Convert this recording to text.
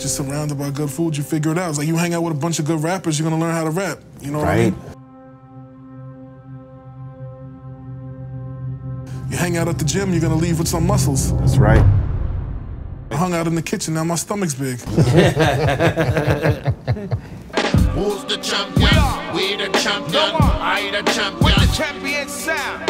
just surrounded by good food, you figure it out. It's like you hang out with a bunch of good rappers, you're gonna learn how to rap. You know what I Right. mean? You hang out at the gym, you're gonna leave with some muscles. That's right. I hung out in the kitchen, now my stomach's big. Who's the champion? We, the champion. I the champion. With the champion sound.